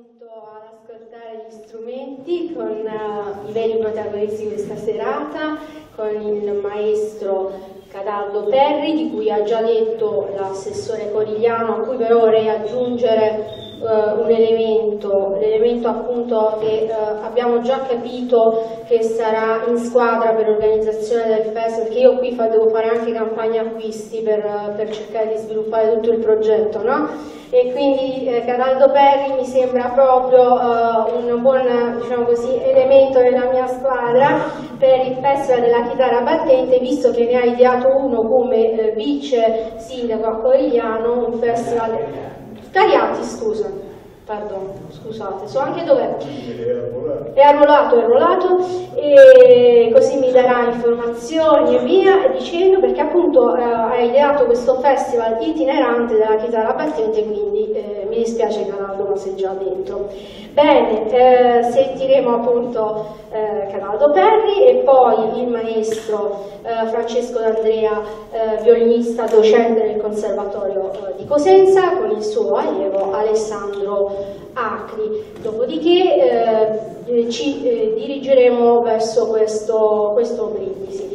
appunto ad ascoltare gli strumenti con uh, i veri protagonisti di questa serata, con il maestro Cataldo Perri, di cui ha già detto l'assessore Corigliano, a cui però vorrei aggiungere Uh, un elemento, l'elemento appunto che uh, abbiamo già capito che sarà in squadra per l'organizzazione del festival, perché io qui fa, devo fare anche campagna acquisti per, per cercare di sviluppare tutto il progetto, no? E quindi eh, Cataldo Perri mi sembra proprio un buon diciamo così, elemento nella mia squadra per il Festival della chitarra battente, visto che ne ha ideato uno come vice sindaco a Corigliano, un festival Tagliati, scusa. Pardon, scusate, so anche dov'è. È arruolato, è arruolato e così mi darà informazioni e via dicendo perché appunto eh, ha ideato questo festival itinerante della chitarra battente quindi eh, mi dispiace Canaldo ma sei già dentro. Bene, eh, sentiremo appunto eh, Canaldo Perri e poi il maestro eh, Francesco D'Andrea, eh, violinista docente del Conservatorio di Cosenza con il suo allievo Alessandro Acri. Dopodiché ci dirigeremo verso questo, questo brindisi.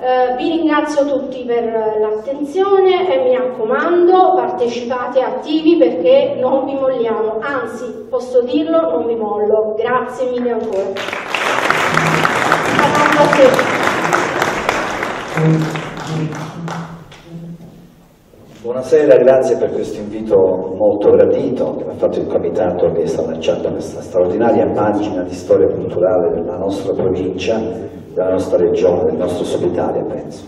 Uh, vi ringrazio tutti per l'attenzione e mi raccomando partecipate attivi perché non vi molliamo, anzi posso dirlo non vi mollo. Grazie mille ancora. Buonasera, grazie per questo invito molto gradito che mi ha fatto il comitato che sta lanciando questa straordinaria pagina di storia culturale della nostra provincia della nostra regione, del nostro Sud Italia, penso.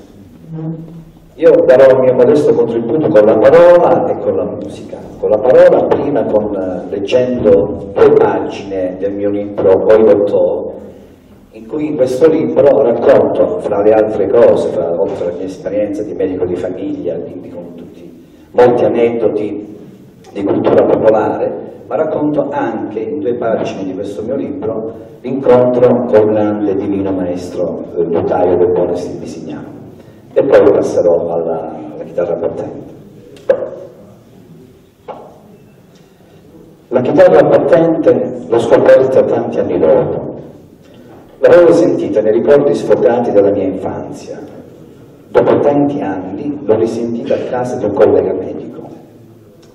Io darò il mio modesto contributo con la parola e con la musica. Con la parola, prima con, eh, leggendo due pagine del mio libro Oi Dottor, in cui in questo libro racconto, fra le altre cose, fra, oltre alla mia esperienza di medico di famiglia, quindi con tutti molti aneddoti di cultura popolare, ma racconto anche in due pagine di questo mio libro l'incontro con il divino maestro eh, notaio del Bones di Bisignano e poi passerò alla, alla chitarra battente. La chitarra battente l'ho scoperta tanti anni dopo. L'avevo sentita nei ricordi sfogati della mia infanzia. Dopo tanti anni l'ho risentita a casa di un collega.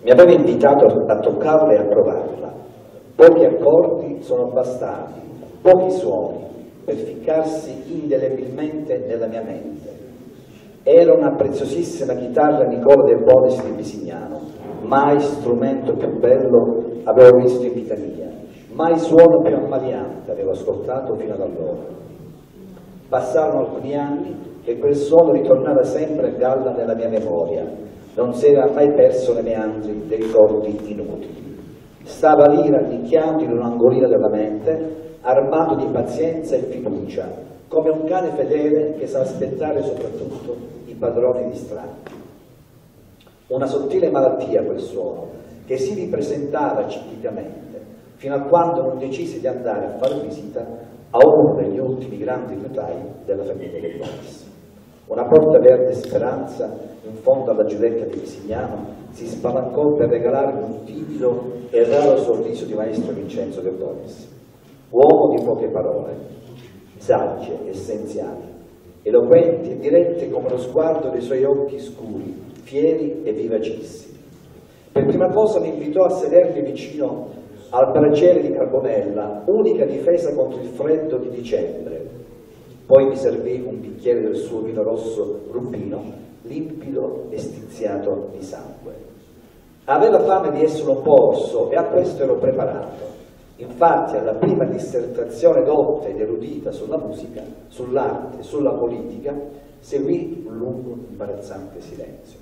Mi aveva invitato a toccarla e a provarla. Pochi accordi sono bastati, pochi suoni, per ficcarsi indelebilmente nella mia mente. Era una preziosissima chitarra Nicola del Bonis di Bisignano, mai strumento più bello avevo visto in vita mia, mai suono più ammaliante avevo ascoltato fino ad allora. Passarono alcuni anni e quel suono ritornava sempre a galla nella mia memoria, non si era mai perso nei meandri dei ricordi inutili. Stava lì rannicchiato in un'angolina della mente, armato di pazienza e fiducia, come un cane fedele che sa aspettare soprattutto i padroni di strada. Una sottile malattia quel suono, che si ripresentava ciclicamente, fino a quando non decise di andare a fare visita a uno degli ultimi grandi notai della famiglia del Boris. Una porta verde speranza in fondo alla giudecca di Visignano si spalancò per regalarmi un timido e raro sorriso di maestro Vincenzo De Bonis. Uomo di poche parole, sagge, essenziali, eloquenti e dirette come lo sguardo dei suoi occhi scuri, fieri e vivacissimi. Per prima cosa mi invitò a sedermi vicino al braciere di Carbonella, unica difesa contro il freddo di dicembre, poi mi servì un bicchiere del suo vino rosso rubino, limpido e stiziato di sangue. Aveva fame di essere un po' e a questo ero preparato. Infatti alla prima dissertazione dotta ed erudita sulla musica, sull'arte, sulla politica, seguì un lungo, imbarazzante silenzio.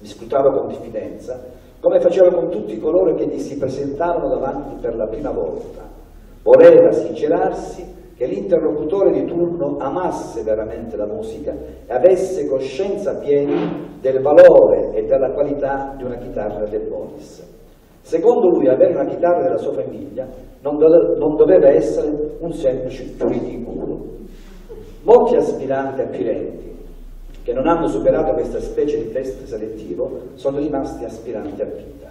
Mi scrutava con diffidenza, come faceva con tutti coloro che gli si presentavano davanti per la prima volta. Voleva sincerarsi che l'interlocutore di turno amasse veramente la musica e avesse coscienza piena del valore e della qualità di una chitarra del Boris. Secondo lui avere una chitarra della sua famiglia non, dove, non doveva essere un semplice giuridicolo. Molti aspiranti acquirenti che non hanno superato questa specie di test selettivo sono rimasti aspiranti a vita.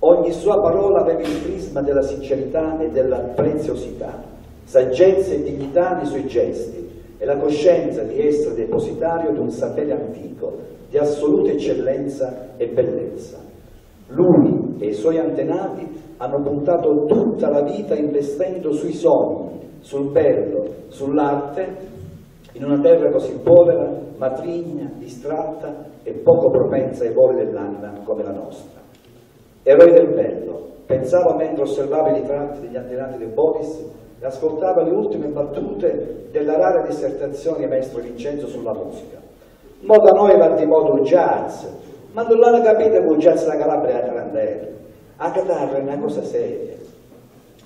Ogni sua parola aveva il prisma della sincerità e della preziosità, saggezza e dignità nei suoi gesti e la coscienza di essere depositario di un sapere antico, di assoluta eccellenza e bellezza. Lui e i suoi antenati hanno puntato tutta la vita investendo sui sogni, sul bello, sull'arte, in una terra così povera, matrigna, distratta e poco propensa ai voli dell'anima come la nostra. Eroi del bello, pensavo mentre osservavo i ritratti degli antenati di Boris e ascoltava le ultime battute della rara dissertazione di maestro Vincenzo sulla musica. Mo da noi va di modo jazz, ma non l'hanno capito che il jazz della Calabria è grande. La chitarra è una cosa seria.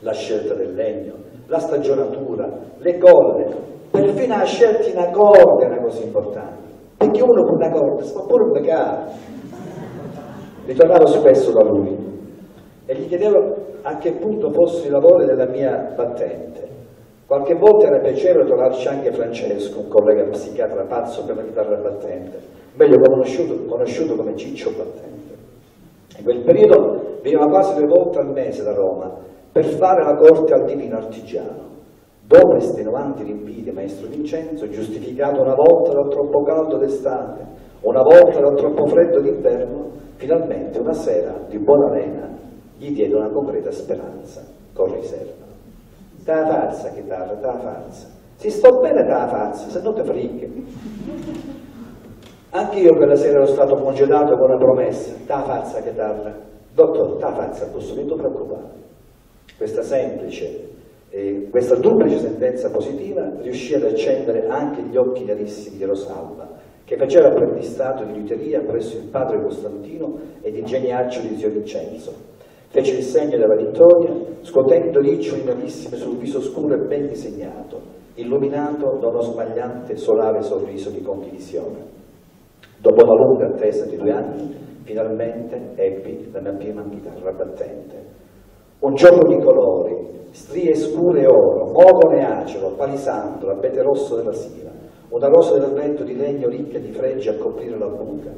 La scelta del legno, la stagionatura, le colle, perfino la scelta in accordo è una cosa importante. Perché uno con una corda si può pure beccare. Ritornavo spesso da lui e gli chiedevo a che punto fossero i lavori della mia battente. Qualche volta era piacevole trovarci anche Francesco, un collega psichiatra pazzo per la chitarra battente, meglio conosciuto, conosciuto come Ciccio Battente. In quel periodo veniva quasi due volte al mese da Roma per fare la corte al divino artigiano. Dopo estenuanti rinvii di maestro Vincenzo, giustificato una volta dal troppo caldo d'estate, una volta dal troppo freddo d'inverno, finalmente una sera di buona lena gli diede una concreta speranza, con riserva. Da farsa chitarra, da farsa. Si sto bene da farsa, se non ti frighi. Anche io quella sera ero stato congedato con una promessa, da farsa chitarra. Dottor, da farsa, posso non preoccupare. Questa semplice, eh, questa duplice sentenza positiva riuscì ad accendere anche gli occhi chiarissimi di Rosalba, che faceva apprendistato di liuteria presso il padre Costantino e di geniaccio di zio Vincenzo Fece il segno della vittoria, scuotendo riccioli nerissime sul viso scuro e ben disegnato, illuminato da uno smagliante solare sorriso di condivisione. Dopo una lunga attesa di due anni, finalmente ebbi la mia prima chitarra battente. Un gioco di colori, strie scure e oro, mogone acero, palisandro, abete rosso della sila, una rosa del vento di legno ricca di fregge a coprire la buca,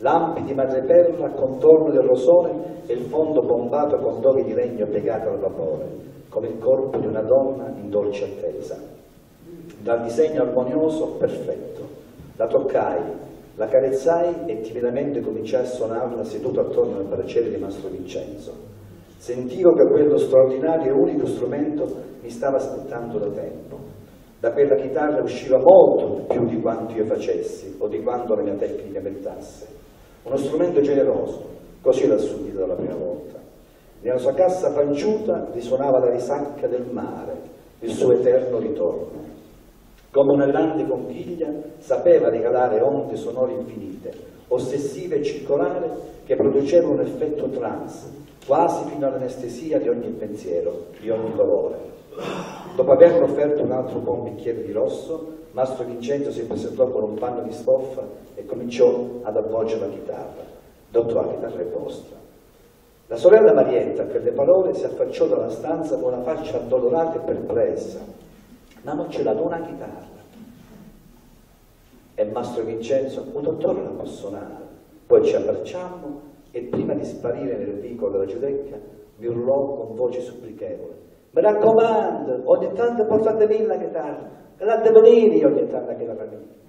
lampi di madreperla a contorno del rosone e il fondo bombato con doghi di legno piegati al vapore, come il corpo di una donna in dolce attesa. Dal disegno armonioso perfetto. La toccai, la carezzai e timidamente cominciai a suonarla seduto attorno al braciere di Mastro Vincenzo. Sentivo che quello straordinario e unico strumento mi stava aspettando da tempo. Da quella chitarra usciva molto più di quanto io facessi o di quanto la mia tecnica meritasse uno strumento generoso, così l'ha subito la prima volta. Nella sua cassa panciuta risuonava la risacca del mare, il suo eterno ritorno. Come un'ellante conchiglia sapeva regalare onde sonore infinite, ossessive e circolari che producevano un effetto trans, quasi fino all'anestesia di ogni pensiero, di ogni dolore. Dopo averlo offerto un altro buon bicchiere di rosso, Mastro Vincenzo si presentò con un panno di stoffa e cominciò ad avvolgere la chitarra. Dottor, è vostra. La sorella Marietta, a quelle parole, si affacciò dalla stanza con una faccia addolorata e perplessa. Ma non ce l'ha una chitarra. E Mastro Vincenzo, un dottore la posso suonare. Poi ci abbracciammo e prima di sparire nel vicolo della giudecca mi urlò con voce supplichevole. Mi raccomando, ogni tanto portatevi la chitarra, la devo dire io ogni tanto che la famiglia.